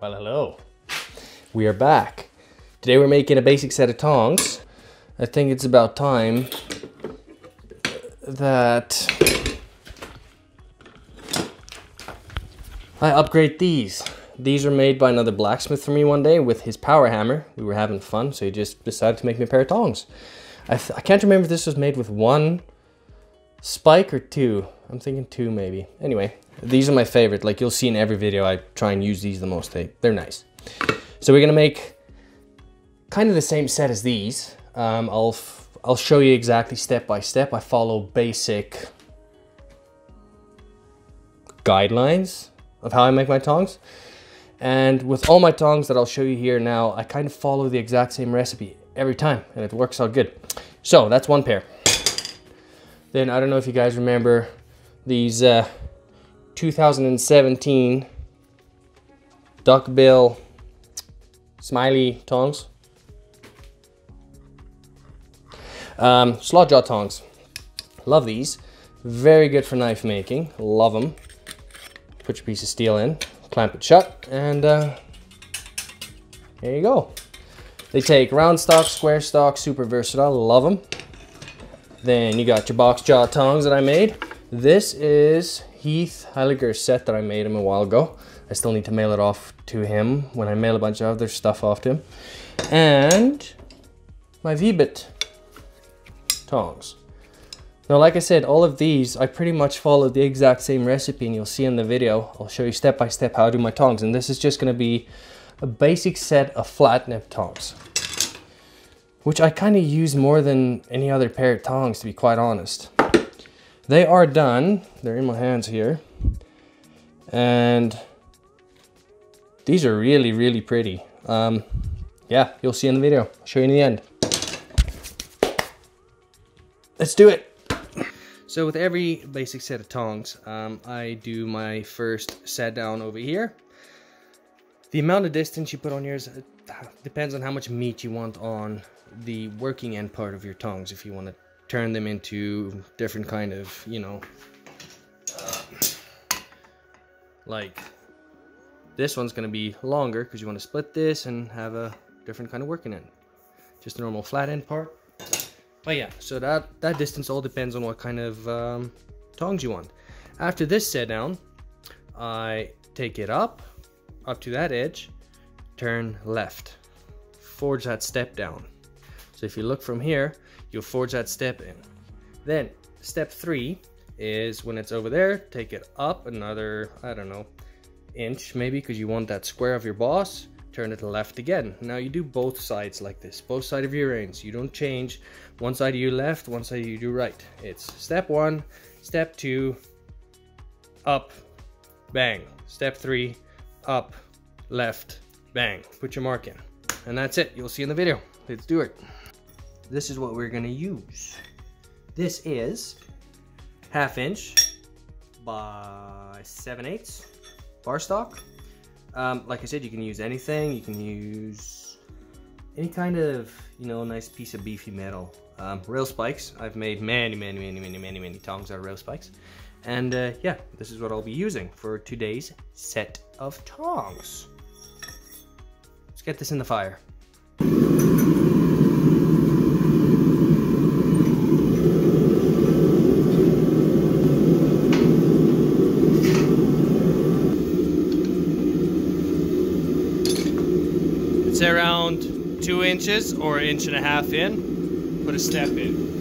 Well, hello. We are back. Today we're making a basic set of tongs. I think it's about time that I upgrade these. These were made by another blacksmith for me one day with his power hammer. We were having fun, so he just decided to make me a pair of tongs. I, I can't remember if this was made with one spike or two. I'm thinking two maybe. Anyway, these are my favorite. Like you'll see in every video, I try and use these the most. They, they're nice. So we're gonna make kind of the same set as these. Um, I'll, I'll show you exactly step by step. I follow basic guidelines of how I make my tongs. And with all my tongs that I'll show you here now, I kind of follow the exact same recipe every time and it works out good. So that's one pair. Then I don't know if you guys remember these uh, 2017 duckbill smiley tongs. Um, slot jaw tongs. Love these. Very good for knife making. Love them. Put your piece of steel in, clamp it shut, and uh, there you go. They take round stock, square stock, super versatile. Love them. Then you got your box jaw tongs that I made. This is Heath Heiliger's set that I made him a while ago. I still need to mail it off to him when I mail a bunch of other stuff off to him. And my V-bit tongs. Now, like I said, all of these, I pretty much follow the exact same recipe and you'll see in the video, I'll show you step by step how I do my tongs. And this is just gonna be a basic set of flat nib tongs, which I kind of use more than any other pair of tongs, to be quite honest. They are done. They're in my hands here. And these are really, really pretty. Um, yeah, you'll see in the video. I'll show you in the end. Let's do it. So with every basic set of tongs, um, I do my first set down over here. The amount of distance you put on yours uh, depends on how much meat you want on the working end part of your tongs. If you want to turn them into different kind of, you know, uh, like this one's going to be longer because you want to split this and have a different kind of working end. Just a normal flat end part. But yeah, so that, that distance all depends on what kind of um, tongs you want. After this set down, I take it up, up to that edge, turn left, forge that step down. So if you look from here, you'll forge that step in. Then step three is when it's over there, take it up another, I don't know, inch maybe because you want that square of your boss, turn it left again. Now you do both sides like this, both side of your reins. You don't change one side you left, one side you do right. It's step one, step two, up, bang. Step three, up, left, bang. Put your mark in. And that's it. You'll see in the video. Let's do it this is what we're gonna use. This is half inch by 7 eighths bar stock. Um, like I said, you can use anything. You can use any kind of, you know, nice piece of beefy metal. Um, rail spikes. I've made many, many, many, many, many, many tongs out of rail spikes. And uh, yeah, this is what I'll be using for today's set of tongs. Let's get this in the fire. It's around two inches or an inch and a half in. Put a step in.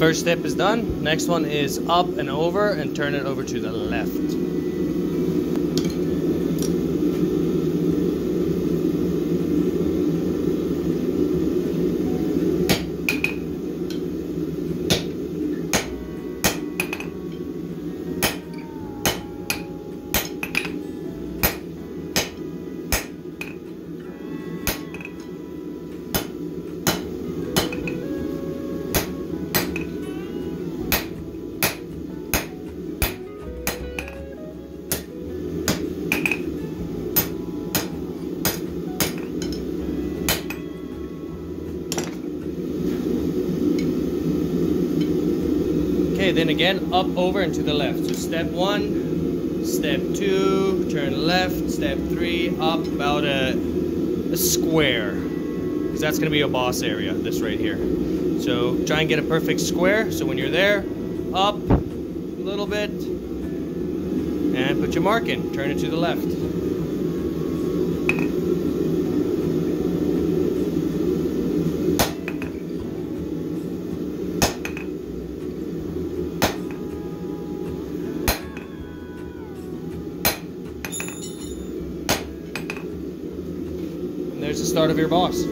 First step is done. Next one is up and over and turn it over to the left. Okay, then again, up, over, and to the left. So step one, step two, turn left, step three, up about a, a square. Because that's going to be a boss area, this right here. So try and get a perfect square. So when you're there, up a little bit, and put your mark in. Turn it to the left. There's the start of your boss.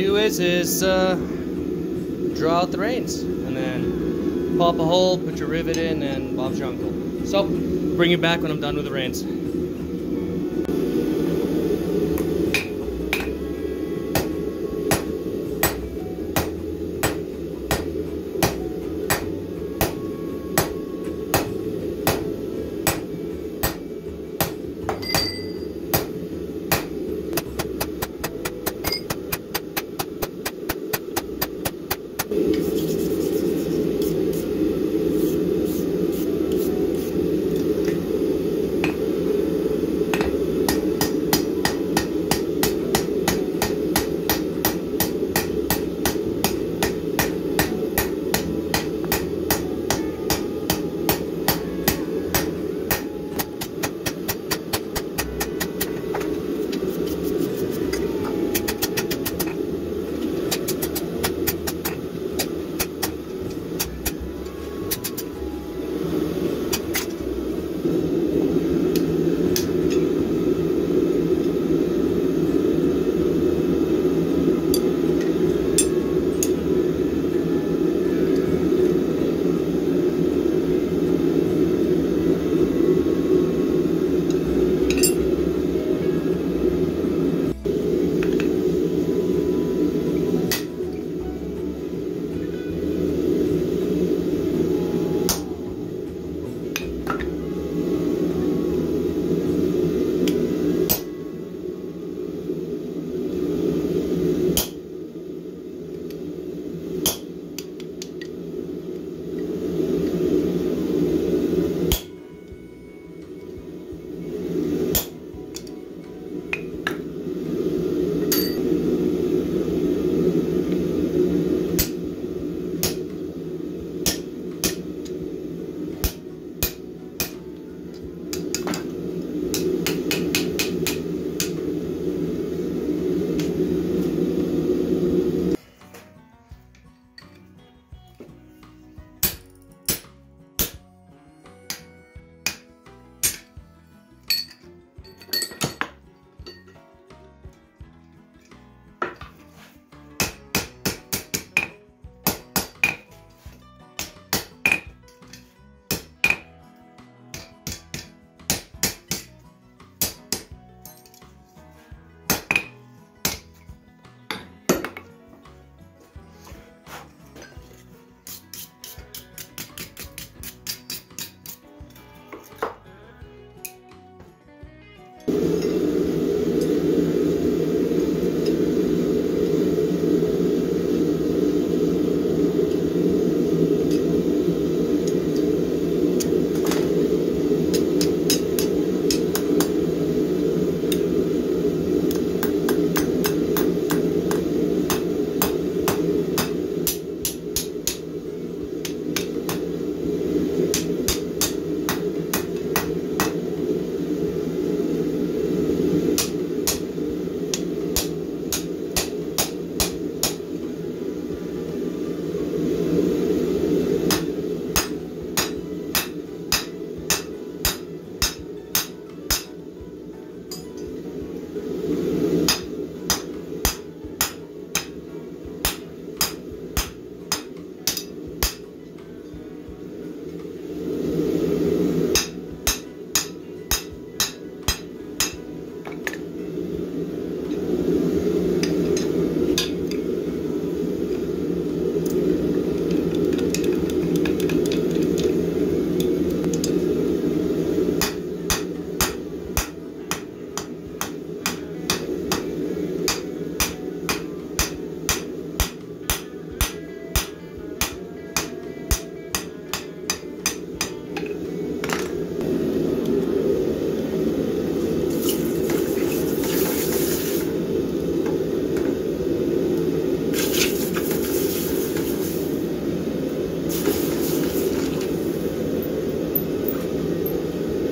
Do is is uh, draw out the reins and then pop a hole, put your rivet in, and Bob's your uncle. So bring it back when I'm done with the reins.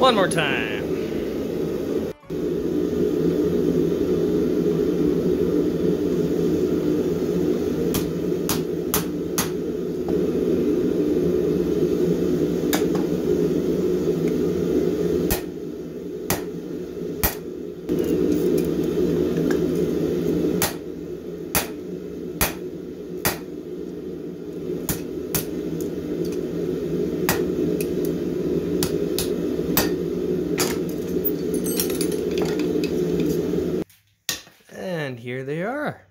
One more time. And here they are.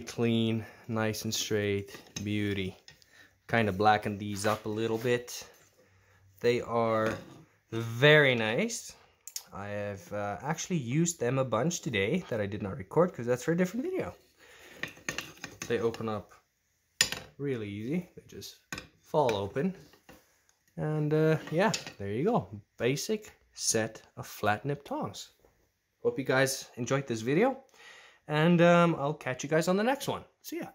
Clean, nice and straight, beauty. Kind of blackened these up a little bit. They are very nice. I have uh, actually used them a bunch today that I did not record because that's for a different video. They open up really easy. They just fall open. And uh, yeah, there you go. Basic set of flat nib tongs. Hope you guys enjoyed this video. And um, I'll catch you guys on the next one. See ya.